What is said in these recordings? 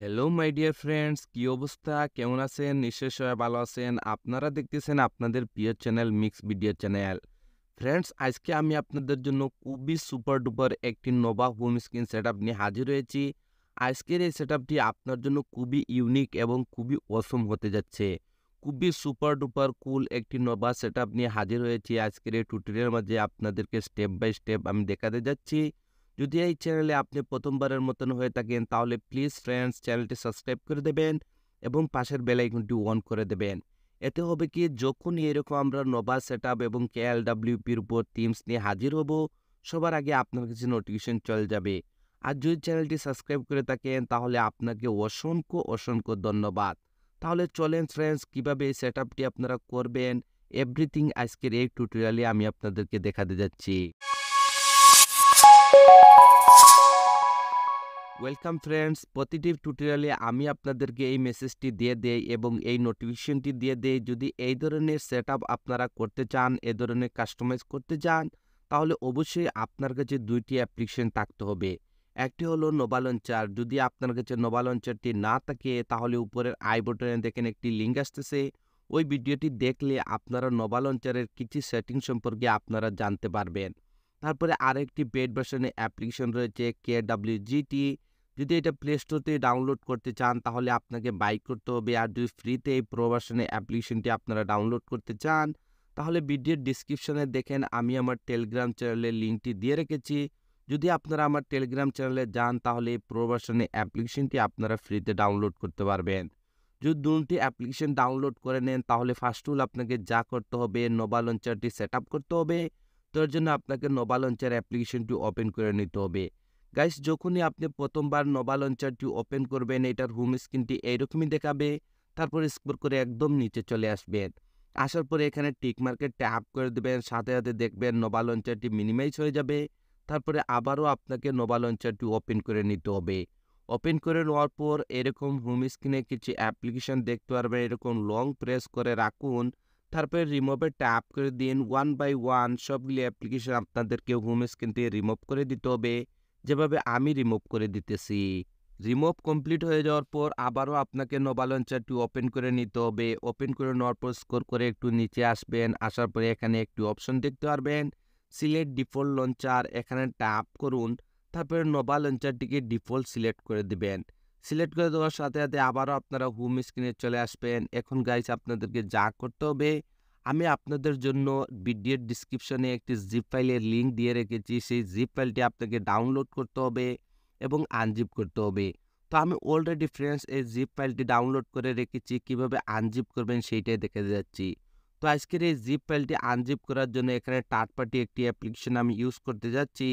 Hello my dear friends কি অবস্থা? কেমন আছেন? নিশ্চয়ই সবাই ভালো আছেন। আপনারা দেখতেছেন আপনাদের প্রিয় channel mix video channel friends আজকে আমি আপনাদের জন্য খুবই সুপার ডুপার একটি নোভা হোম স্ক্রিন সেট নিয়ে হাজির হয়েছি। আজকের এই সেট আপনার জন্য খুবই ইউনিক এবং খুবই অসম হতে যাচ্ছে। খুবই সুপার ডুপার কুল একটি নোভা সেট নিয়ে হাজির হয়েছি। আজকের এই টুটোরিয়ালের মাঝে আপনাদেরকে স্টেপ বাই স্টেপ আমি দেখাতে যাচ্ছি। যদি এই চ্যানেলে আপনি প্রথমবারের মতন হয়ে থাকেন, তাহলে প্লিজ ফ্রেন্ডস চ্যানেলটি সাবস্ক্রাইব করে দেবেন এবং পাশের বেল আইকনটি অন করে দেবেন। এতে হবে কি, যখনই এরকম আমরা নোভা সেট এবং কে এল ডাব্লিউপির উপর টিমস নিয়ে হাজির হব, সবার আগে আপনার কাছে নোটিফিকেশন চলে যাবে। আর যদি চ্যানেলটি সাবস্ক্রাইব করে থাকেন, তাহলে আপনাকে অসংখ্য অসংখ্য ধন্যবাদ। তাহলে চলেন ফ্রেন্ডস কীভাবে এই সেট আপনারা করবেন? এভরিথিং আজকের এই টিউটোরিয়ালে আমি আপনাদেরকে দেখাতে যাচ্ছি। ওয়েলকাম ফ্রেন্ডস প্রতিটি টিউটোরিয়ালে আমি আপনাদেরকে এই মেসেজটি দিয়ে দেই এবং এই নোটিফিকেশনটি দিয়ে দেই। যদি এই ধরনের সেট আপনারা করতে চান, এ ধরনের কাস্টমাইজ করতে চান, তাহলে অবশ্যই আপনার কাছে দুইটি অ্যাপ্লিকেশন থাকতে হবে। একটি হলো নোবা লঞ্চার যদি আপনার কাছে নোবা লঞ্চারটি না থাকে, তাহলে উপরের আই বটনে দেখেন একটি লিঙ্ক আসতেছে। ওই ভিডিওটি দেখলে আপনারা নোবা লঞ্চারের কিছু সেটিং সম্পর্কে আপনারা জানতে পারবেন। তারপরে আরেকটি পেড ভার্সনে অ্যাপ্লিকেশন রয়েছে কে ডাব্লিউ জিটি যদি এটা প্লে স্টোর ডাউনলোড করতে চান, তাহলে আপনাকে বাই করতে হবে আর যদি ফ্রিতে এই প্রো ভার্সনে অ্যাপ্লিকেশনটি আপনারা ডাউনলোড করতে চান, তাহলে ভিডিওর ডিসক্রিপশনে দেখেন আমি আমার টেলিগ্রাম চ্যানেলের লিঙ্কটি দিয়ে রেখেছি। যদি আপনারা আমার টেলিগ্রাম চ্যানেলে যান, তাহলে এই প্রো ভার্সনে অ্যাপ্লিকেশনটি আপনারা ফ্রিতে ডাউনলোড করতে পারবেন। যদি দুটি অ্যাপ্লিকেশন ডাউনলোড করে নেন, তাহলে ফার্স্ট অল আপনাকে যা করতে হবে নোবা লঞ্চারটি সেট করতে হবে। তোর জন্য আপনাকে নোবা লঞ্চার অ্যাপ্লিকেশনটি ওপেন করে নিতে হবে। গাইস যখনই আপনি প্রথমবার নোবা লঞ্চারটি ওপেন করবেন, এটার হোম স্ক্রিনটি এইরকমই দেখাবে, তারপর স্কোর করে একদম নিচে চলে আসবেন। আসার পরে এখানে টিক মার্কেট ট্যাপ করে দেবেন, সাথে সাথে দেখবেন নোবা লঞ্চারটি মিনিমাইজ হয়ে যাবে, তারপরে আবারও আপনাকে নোবা লঞ্চারটি ওপেন করে নিতে হবে। ওপেন করে নেওয়ার পর এরকম হোম স্ক্রিনে কিছু অ্যাপ্লিকেশন দেখতে পারবেন, এরকম লং প্রেস করে রাখুন। তারপরে রিমুভে ট্যাপ করে দিন ওয়ান বাই ওয়ান সবগুলি অ্যাপ্লিকেশন আপনাদেরকে হোম স্ক্রিন থেকে রিমুভ করে দিতে হবে। যেভাবে আমি রিমুভ করে দিতেছি। রিমুভ কমপ্লিট হয়ে যাওয়ার পর আবারও আপনাকে নোবা লঞ্চারটি ওপেন করে নিতে হবে। ওপেন করে নেওয়ার পর স্কোর করে একটু নিচে আসবেন, আসার পরে এখানে একটি অপশন দেখতে পারবেন। সিলেক্ট ডিফল্ট লঞ্চার এখানে ট্যাপ করুন। তারপরে নোবা লঞ্চারটিকে ডিফল্ট সিলেক্ট করে দিবেন। সিলেক্ট করে দেওয়ার সাথে সাথে আবারও আপনারা হোম স্ক্রিনে চলে আসবেন। এখন গাইজ আপনাদেরকে যা করতে হবে, আমি আপনাদের জন্য ভিডিওর ডিসক্রিপশনে একটি জিপ ফাইলের লিঙ্ক দিয়ে রেখেছি। সেই জিপ ফাইলটি আপনাকে ডাউনলোড করতে হবে এবং আনজিপ করতে হবে। তো আমি অলরেডি ফ্রেন্ডস এই জিপ ফাইলটি ডাউনলোড করে রেখেছি। কীভাবে আনজিপ করবেন সেইটাই দেখে যাচ্ছি। তো আজকের এই জিপ ফাইলটি আনজিপ করার জন্য এখানে টার্ড পার্টি একটি অ্যাপ্লিকেশন আমি ইউজ করতে যাচ্ছি।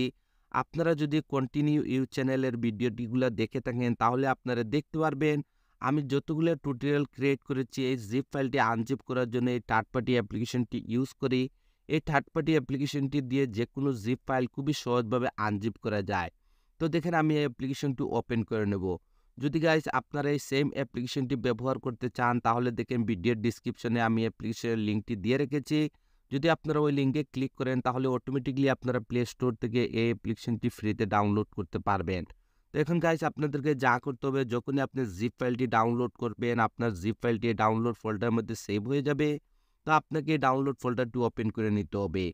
আপনারা যদি কন্টিনিউ ইউ চ্যানেলের ভিডিওটিগুলো দেখে থাকেন, তাহলে আপনারা দেখতে পারবেন, আমি যতগুলো টিউটোরিয়াল ক্রিয়েট করেছি, এই জিপ ফাইলটি আনজিপ করার জন্য এই থার্ড পার্টি অ্যাপ্লিকেশনটি ইউজ করি। এই থার্ড পার্টি অ্যাপ্লিকেশনটি দিয়ে যে কোনো জিপ ফাইল খুবই সহজভাবে আনজিপ করা যায়। তো দেখেন, আমি এই অ্যাপ্লিকেশনটি ওপেন করে নেব। যদি গাইজ আপনারা এই সেম অ্যাপ্লিকেশনটি ব্যবহার করতে চান, তাহলে দেখেন ভিডিওর ডিসক্রিপশনে আমি অ্যাপ্লিকেশনের লিঙ্কটি দিয়ে রেখেছি। যদি আপনারা ওই লিঙ্কে ক্লিক করেন, তাহলে অটোমেটিকলি আপনারা প্লে স্টোর থেকে এই অ্যাপ্লিকেশনটি ফ্রিতে ডাউনলোড করতে পারবেন। তো এখন গাইজ আপনাদেরকে যা করতে হবে, যখনই আপনি জিপ ফাইলটি ডাউনলোড করবেন, আপনার জিপ ফাইলটি ডাউনলোড ফোল্ডারের মধ্যে সেভ হয়ে যাবে। তো আপনাকে ডাউনলোড ফোল্ডারটি ওপেন করে নিতে হবে।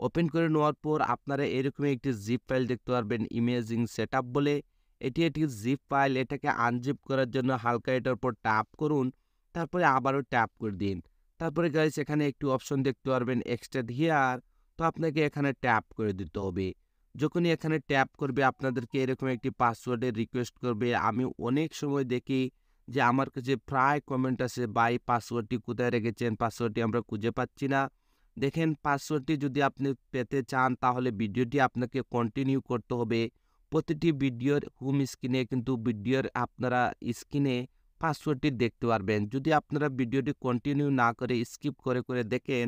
ওপেন করে নেওয়ার পর আপনারা এরকমই একটি জিপ ফাইল দেখতে পারবেন ইমেজিং সেট বলে। এটি একটি জিপ ফাইল এটাকে আনজিপ করার জন্য হালকা এটার উপর ট্যাপ করুন, তারপরে আবারও ট্যাপ করে দিন। তারপরে গাইজ এখানে একটি অপশন দেখতে পারবেন এক্সট্রা হিয়ার তো আপনাকে এখানে ট্যাপ করে দিতে হবে। যখনই এখানে ট্যাপ করবে, আপনাদেরকে এরকম একটি পাসওয়ার্ডের রিকোয়েস্ট করবে। আমি অনেক সময় দেখি যে আমার কাছে প্রায় কমেন্ট আসে বাই পাসওয়ার্ডটি কোথায় রেখেছেন? পাসওয়ার্ডটি আমরা খুঁজে পাচ্ছি না। দেখেন পাসওয়ার্ডটি যদি আপনি পেতে চান, তাহলে ভিডিওটি আপনাকে কন্টিনিউ করতে হবে। প্রতিটি ভিডিওর হোম স্ক্রিনে কিন্তু ভিডিওর আপনারা স্ক্রিনে পাসওয়ার্ডটি দেখতে পারবেন। যদি আপনারা ভিডিওটি কন্টিনিউ না করে স্কিপ করে করে দেখেন,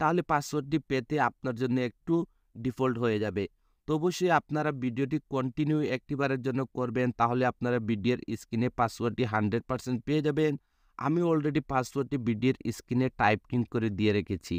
তাহলে পাসওয়ার্ডটি পেতে আপনার জন্য একটু ডিফল্ট হয়ে যাবে। তো অবশ্যই আপনারা ভিডিওটি কন্টিনিউ একটিবারের জন্য করবেন, তাহলে আপনারা ভিডিওর স্ক্রিনে পাসওয়ার্ডটি হান্ড্রেড পারসেন্ট পেয়ে যাবেন। আমি অলরেডি পাসওয়ার্ডটি ভিডিওর স্ক্রিনে টাইপিং করে দিয়ে রেখেছি।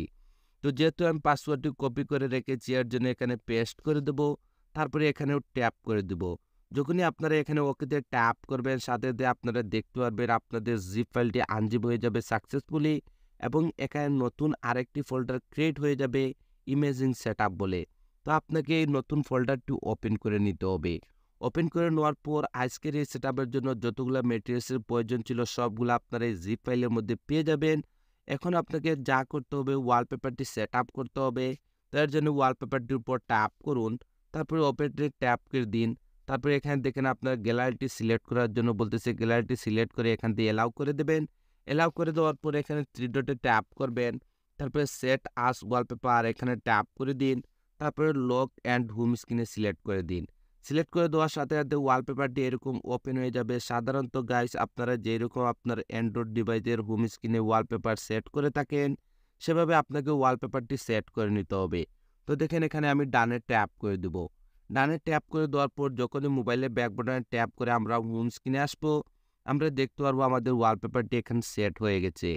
তো যেহেতু আমি পাসওয়ার্ডটি কপি করে রেখেছি, এর জন্য এখানে পেস্ট করে দেবো, তারপরে এখানেও ট্যাপ করে দেব। যখনই আপনারা এখানে ওকেতে ট্যাপ করবেন, সাথে সাথে আপনারা দেখতে পারবেন আপনাদের জিপ ফাইলটি আনজিপ হয়ে যাবে সাকসেসফুলি এবং এখানে নতুন আরেকটি ফোল্ডার ক্রিয়েট হয়ে যাবে ইমেজিং সেট বলে। তো আপনাকে এই নতুন ফোল্ডারটি ওপেন করে নিতে হবে। ওপেন করে নেওয়ার পর আজকের এই সেট জন্য যতগুলো মেটেরিয়ালসের প্রয়োজন ছিল সবগুলো আপনারা এই জিপ ফাইলের মধ্যে পেয়ে যাবেন। এখন আপনাকে যা করতে হবে ওয়ালপেপারটি সেট করতে হবে। তার জন্য ওয়ালপেপারটির উপর ট্যাপ করুন, তারপরে ওপেনটি ট্যাপ করে দিন। তারপরে এখানে দেখেন আপনার গ্যালারিটি সিলেক্ট করার জন্য বলতেছে গ্যালারিটি সিলেক্ট করে এখান দিয়ে এলাও করে দেবেন। এলাও করে দেওয়ার পর এখানে থ্রি ডটে ট্যাপ করবেন। তারপরে সেট আস ওয়ালপেপার এখানে ট্যাপ করে দিন। তারপরে লক অ্যান্ড হোম স্ক্রিনে সিলেক্ট করে দিন। সিলেক্ট করে দেওয়ার সাথে সাথে ওয়ালপেপারটি এরকম ওপেন হয়ে যাবে। সাধারণত গাইস আপনারা যেরকম আপনার অ্যান্ড্রয়েড ডিভাইসের হোম স্ক্রিনে ওয়ালপেপার সেট করে থাকেন, সেভাবে আপনাকে ওয়ালপেপারটি সেট করে নিতে হবে। তো দেখেন এখানে আমি ডানে ট্যাপ করে দেব। ডানে ট্যাপ করে দেওয়ার পর যখনই মোবাইলে ব্যাক বাটনে ট্যাপ করে আমরা হোম স্ক্রিনে আসব, আমরা দেখতে পারব আমাদের ওয়ালপেপারটি এখানে সেট হয়ে গেছে।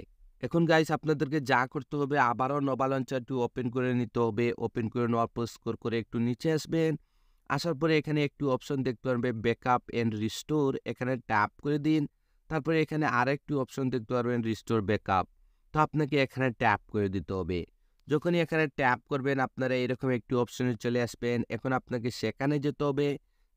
এখন গাইস আপনাদেরকে যা করতে হবে, আবারও নবা লঞ্চারটি ওপেন করে নিতে হবে। ওপেন করে নেওয়ার পর স্কোর করে একটু নিচে আসবেন। আসার পরে এখানে একটু অপশন দেখতে পারবেন ব্যাকআপ অ্যান্ড রিস্টোর এখানে ট্যাপ করে দিন। তারপরে এখানে আরেকটি অপশন দেখতে পারবেন রিস্টোর ব্যাকআপ তো আপনাকে এখানে ট্যাপ করে দিতে হবে। যখনই এখানে ট্যাপ করবেন, আপনারা এরকম একটি অপশনে চলে আসবেন। এখন আপনাকে সেখানে যেতে হবে,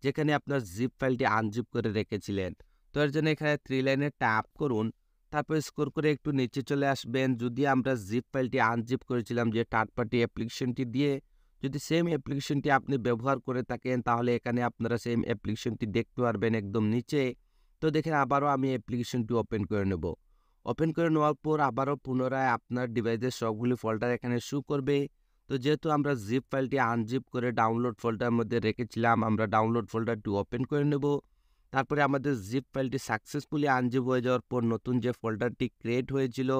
যেখানে আপনার জিপ ফাইলটি আনজিপ করে রেখেছিলেন। তো এর জন্য এখানে থ্রি লাইনে ট্যাপ করুন, তারপর স্কোর করে একটু নিচে চলে আসবেন। যদি আমরা জিপ ফাইলটি আনজিপ করেছিলাম যে থার্ড পার্টি অ্যাপ্লিকেশনটি দিয়ে, যদি সেম অ্যাপ্লিকেশনটি আপনি ব্যবহার করে থাকেন, তাহলে এখানে আপনারা সেম অ্যাপ্লিকেশনটি দেখতে পারবেন একদম নিচে। তো দেখেন, আবারও আমি অ্যাপ্লিকেশনটি ওপেন করে নেব। ওপেন করে নেওয়ার পর আবারও পুনরায় আপনার ডিভাইসের সবগুলি ফোল্ডার এখানে শু করবে। তো যেহেতু আমরা জিপ ফাইলটি আনজিপ করে ডাউনলোড ফোল্ডার মধ্যে রেখেছিলাম, আমরা ডাউনলোড ফোল্ডারটি ওপেন করে নেব। তারপরে আমাদের জিপ ফাইলটি সাকসেসফুলি আনজিপ হয়ে যাওয়ার পর নতুন যে ফোল্ডারটি ক্রিয়েট হয়েছিল,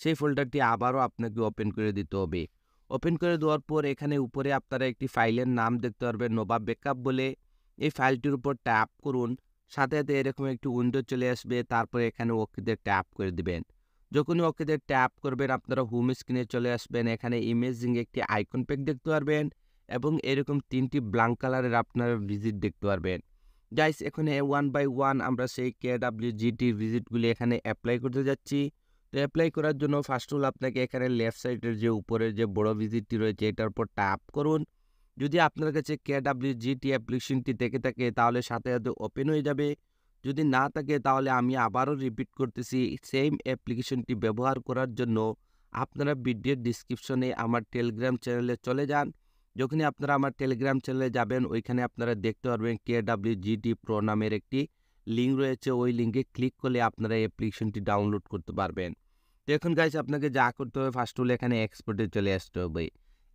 সেই ফোল্ডারটি আবারও আপনাকে ওপেন করে দিতে হবে। ওপেন করে দেওয়ার পর এখানে উপরে আপনারা একটি ফাইলের নাম দেখতে পারবেন নোবা ব্যাকআপ বলে। এই ফাইলটির উপর ট্যাপ করুন। সাথে সাথে এরকম একটি উইন্ডো চলে আসবে, তারপরে এখানে ওকেতে ট্যাপ করে দিবেন। যখনই ওকেতে ট্যাপ করবেন, আপনারা হোম স্ক্রিনে চলে আসবেন, এখানে ইমেজিং একটি আইকন প্যাক দেখতে পারবেন এবং এরকম তিনটি ব্ল্যাঙ্ক কালারের আপনারা ভিজিট দেখতে পারবেন। গাইস এখানে ওয়ান বাই ওয়ান আমরা সেই কে ডাব্লিউ জিটির ভিজিটগুলি এখানে অ্যাপ্লাই করতে যাচ্ছি। তো অ্যাপ্লাই করার জন্য ফার্স্ট অল আপনাকে এখানে লেফট সাইডের যে উপরের যে বড় ভিজিটটি রয়েছে, এটার উপর ট্যাপ করুন। যদি আপনার কাছে কে ডাব্লিউ জিটি অ্যাপ্লিকেশনটি থেকে থাকে, তাহলে সাথে সাথে ওপেন হয়ে যাবে। যদি না থাকে, তাহলে আমি আবারও রিপিট করতেছি সেম অ্যাপ্লিকেশনটি ব্যবহার করার জন্য আপনারা ভিডিওর ডিসক্রিপশনে আমার টেলিগ্রাম চ্যানেলে চলে যান। যখনই আপনারা আমার টেলিগ্রাম চ্যানেলে যাবেন, ওইখানে আপনারা দেখতে পারবেন কে ডাব্লিউ জিটি প্রো নামের একটি লিঙ্ক রয়েছে। ওই লিঙ্কে ক্লিক করলে আপনারা অ্যাপ্লিকেশনটি ডাউনলোড করতে পারবেন। তো এখন গাইজ আপনাকে যা করতে হবে ফার্স্ট হলে এখানে এক্সপোর্টে চলে আসতে হবে।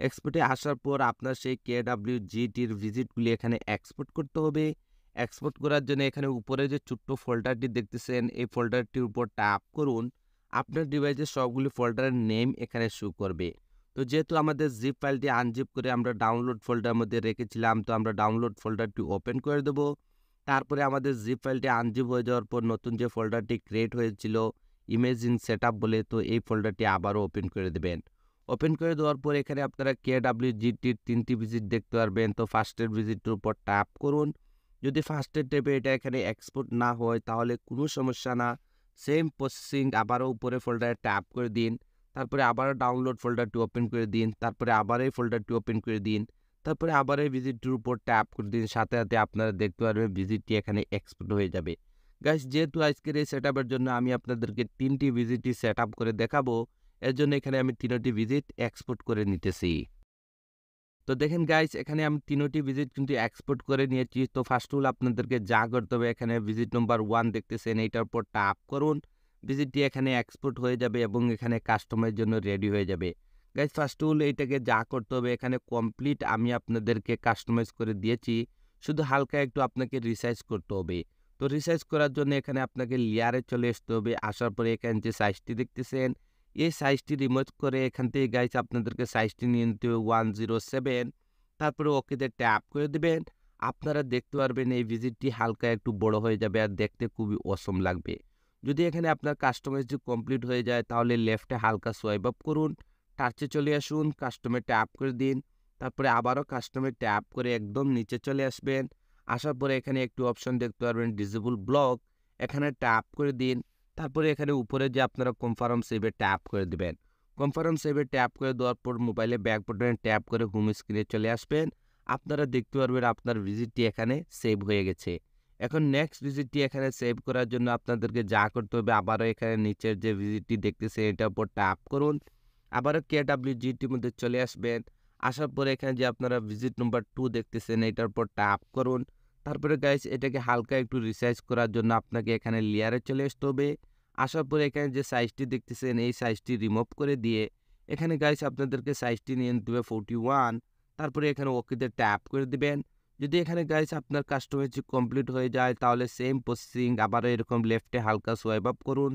এক্সপোর্টে আসার পর আপনার সেই কে ডাব্লিউ জিটির ভিজিটগুলি এখানে এক্সপোর্ট করতে হবে। এক্সপোর্ট করার জন্য এখানে উপরে যে ছোট্ট ফোল্ডারটি দেখতেছেন, এই ফোল্ডারটির উপর ট্যাপ করুন। আপনার ডিভাইসের সবগুলি ফোল্ডারের নেম এখানে শো করবে। তো যেহেতু আমাদের জিপ ফাইলটি আনজিপ করে আমরা ডাউনলোড ফোল্ডার মধ্যে রেখেছিলাম, তো আমরা ডাউনলোড ফোল্ডারটি ওপেন করে দেব। তারপরে আমাদের জিপ ফাইলটি আনজিপ হয়ে যাওয়ার পর নতুন যে ফোল্ডারটি ক্রিয়েট হয়েছিল ইমেজিং সেট বলে, তো এই ফোল্ডারটি আবারও ওপেন করে দেবেন। ওপেন করে দেওয়ার পর এখানে আপনারা কে ডাব্লিউ জিটির তিনটি ভিজিট দেখতে পারবেন। তো ফার্স্টের ভিজিটের উপর ট্যাপ করুন। যদি ফার্স্টের টেপে এটা এখানে এক্সপোর্ট না হয়, তাহলে কোনো সমস্যা না। সেম প্রসেসিং আবারও উপরে ফোল্ডারে ট্যাপ করে দিন। তারপরে আবারও ডাউনলোড ফোল্ডারটি ওপেন করে দিন। তারপরে আবার এই ফোল্ডারটি ওপেন করে দিন। তারপরে আবার এই ভিজিটটির উপর ট্যাপ করে দিন। সাথে সাথে আপনারা দেখতে পারবেন ভিজিটটি এখানে এক্সপোর্ট হয়ে যাবে। গাইস যেহেতু আজকের এই সেট জন্য আমি আপনাদেরকে তিনটি ভিজিটটি সেট করে দেখাবো এর জন্য এখানে আমি তিনটি ভিজিট এক্সপোর্ট করে নিতেছি। তো দেখেন গাইস এখানে আমি তিনটি ভিজিট কিন্তু এক্সপোর্ট করে নিয়েছি। তো ফার্স্ট অল আপনাদেরকে যা করতে হবে, এখানে ভিজিট নম্বর ওয়ান দেখতেছেন, এইটার উপর টাপ করুন। ভিজিটটি এখানে এক্সপোর্ট হয়ে যাবে এবং এখানে কাস্টমারের জন্য রেডি হয়ে যাবে। গাইজ ফার্স্ট অল এইটাকে যা করতে হবে, এখানে কমপ্লিট আমি আপনাদেরকে কাস্টমাইজ করে দিয়েছি। শুধু হালকা একটু আপনাকে রিসার্চ করতে হবে। তো রিসার্চ করার জন্য এখানে আপনাকে লেয়ারে চলে আসতে হবে। আসার পরে এখানে যে সাইজটি দেখতেছেন এই সাইজটি রিমোট করে এখান থেকে গাইজ আপনাদেরকে সাইজটি নিয়ে নিতে হবে ওয়ান জিরো সেভেন তারপরে ওকেতে ট্যাপ করে দেবেন। আপনারা দেখতে পারবেন এই ভিজিটটি হালকা একটু বড় হয়ে যাবে আর দেখতে খুবই অসম লাগবে। যদি এখানে আপনার কাস্টমাইজটি কমপ্লিট হয়ে যায় তাহলে লেফটে হালকা সোয়াইপ আপ করুন। টার্চে চলে আসুন কাস্টমে ট্যাপ করে দিন। তারপরে আবারও কাস্টমে ট্যাপ করে একদম নিচে চলে আসবেন। আসার পরে এখানে একটি অপশন দেখতে পারবেন ডিজেবল ব্লক এখানে ট্যাপ করে দিন। তারপরে এখানে উপরে যে আপনারা কনফার্ম সেভে ট্যাপ করে দিবেন। কনফার্ম সেভে ট্যাপ করে দেওয়ার পর মোবাইলে ব্যাক বাটনে ট্যাপ করে হোম স্ক্রিনে চলে আসবেন। আপনারা দেখতে পারবেন আপনার ভিজিটটি এখানে সেভ হয়ে গেছে। এখন নেক্সট ভিজিটটি এখানে সেভ করার জন্য আপনাদেরকে যা করতে হবে, আবারও এখানে নিচের যে ভিজিটটি দেখতেছে এটার উপর ট্যাপ করুন। আবারও কে ডাব্লিউ জিটির মধ্যে চলে আসবেন। আসার পরে এখানে যে আপনারা ভিজিট নাম্বার টু দেখতেছেন, এটার উপর ট্যাপ করুন। তারপরে গাইস এটাকে হালকা একটু রিসার্চ করার জন্য আপনাকে এখানে লেয়ারে চলে আসতে হবে। আসার পরে এখানে যে সাইজটি দেখতেছেন, এই সাইজটি রিমুভ করে দিয়ে এখানে গাইস আপনাদেরকে সাইজটি নিয়ে নিতে হবে ফোরটি ওয়ান তারপরে এখানে ওকেতে ট্যাপ করে দিবেন। যদি এখানে গাইস আপনার কাস্টমাইজ কমপ্লিট হয়ে যায়, তাহলে সেম প্রসেসিং আবারও এরকম লেফটে হালকা সোয়াইপ আপ করুন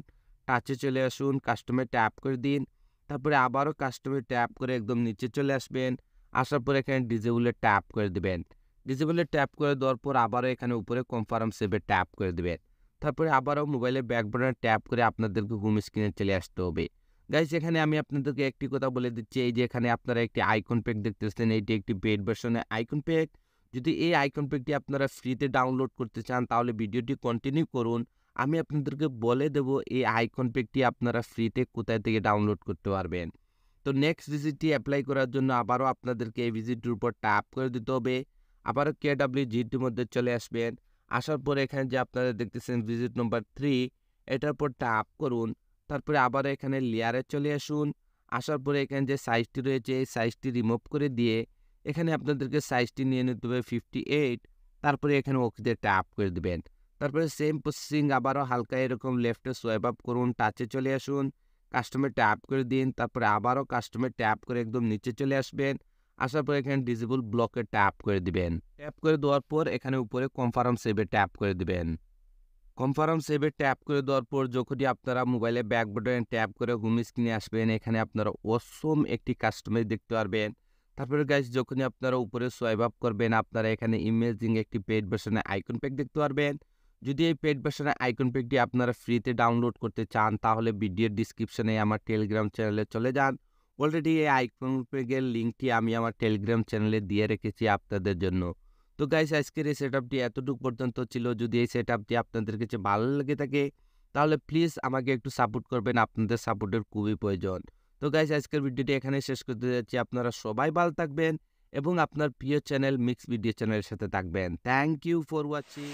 টাচে চলে আসুন কাস্টমে ট্যাপ করে দিন, তারপরে আবারও কাস্টমে ট্যাপ করে একদম নিচে চলে আসবেন, আসার পর এখানে ডিজেবলে ট্যাপ করে দিবেন। ডিজেবলে ট্যাপ করে দেওয়ার পর আবারও এখানে উপরে কনফার্ম সেভে ট্যাপ করে দেবেন। তারপরে আবারও মোবাইলে ব্যাক বাটনে ট্যাপ করে আপনাদেরকে হোম স্ক্রিনে চলে আসতে হবে। গাইজ এখানে আমি আপনাদেরকে একটি কথা বলে দিচ্ছি, এই যে এখানে আপনারা একটি আইকন প্যাক দেখতেছেন, এইটি একটি পেড ভার্সনের আইকন প্যাক যদি এই আইকন প্যাকটি আপনারা ফ্রিতে ডাউনলোড করতে চান, তাহলে ভিডিওটি কন্টিনিউ করুন। আমি আপনাদেরকে বলে দেব, এই আইকন প্যাকটি আপনারা ফ্রিতে কোথায় থেকে ডাউনলোড করতে পারবেন। তো নেক্সট ভিজিটটি অ্যাপ্লাই করার জন্য আবারও আপনাদেরকে এই ভিজিটটির উপর ট্যাপ করে দিতে হবে। আবারও কে ডাব্লিউ জিটির মধ্যে চলে আসবেন। আসার পরে এখানে যে আপনারা দেখতেছেন ভিজিট নম্বর থ্রি এটার উপর ট্যাপ করুন। তারপরে আবার এখানে লেয়ারে চলে আসুন। আসার পরে এখানে যে সাইজটি রয়েছে, এই সাইজটি রিমুভ করে দিয়ে এখানে আপনাদেরকে সাইজটি নিয়ে নিতে হবে ফিফটি এইট তারপরে এখানে ওকে ট্যাপ করে দেবেন। তারপরে সেম প্রসেসিং আবারও হালকা এরকম লেফটে সোয়াইপ আপ করুন টাচে চলে আসুন কাস্টমে ট্যাপ করে দিন, তারপরে আবারও কাস্টমে ট্যাপ করে একদম নিচে চলে আসবেন। আসার পর এখানে ডিজেবল ব্লকে ট্যাপ করে দিবেন। ট্যাপ করে দেওয়ার পর এখানে উপরে কনফার্ম সেভে ট্যাপ করে দিবেন। কনফার্ম সেভে ট্যাপ করে দেওয়ার পর যখনই আপনারা মোবাইলে ব্যাক বাটনে ট্যাপ করে হোম স্ক্রিনে আসবেন, এখানে আপনারা অসম একটি কাস্টমাইজ দেখতে পারবেন। তারপরে গাইজ যখনই আপনারা উপরে সোয়াইপ আপ করবেন, আপনারা এখানে ইমেজিং একটি পেড ভার্সনের আইকন প্যাক দেখতে পারবেন। যদি এই পেড ভার্সনের আইকন প্যাকটি আপনারা ফ্রিতে ডাউনলোড করতে চান, তাহলে ভিডিওর ডিসক্রিপশনে আমার টেলিগ্রাম চ্যানেলে চলে যান। অলরেডি এই আইকন প্যাকের লিঙ্কটি আমি আমার টেলিগ্রাম চ্যানেলে দিয়ে রেখেছি আপনাদের জন্য। তো গাইস আজকের এই সেট আপটি এতটুকু পর্যন্ত ছিল। যদি এই সেট আপটি আপনাদের কাছে ভালো লেগে থাকে, তাহলে প্লিজ আমাকে একটু সাপোর্ট করবেন। আপনাদের সাপোর্টের খুবই প্রয়োজন। তো গাইস আজকের ভিডিওটি এখানে শেষ করতে যাচ্ছি। আপনারা সবাই ভালো থাকবেন এবং আপনার প্রিয় চ্যানেল মিক্স ভিডিও চ্যানেলের সাথে থাকবেন। Thank you for watching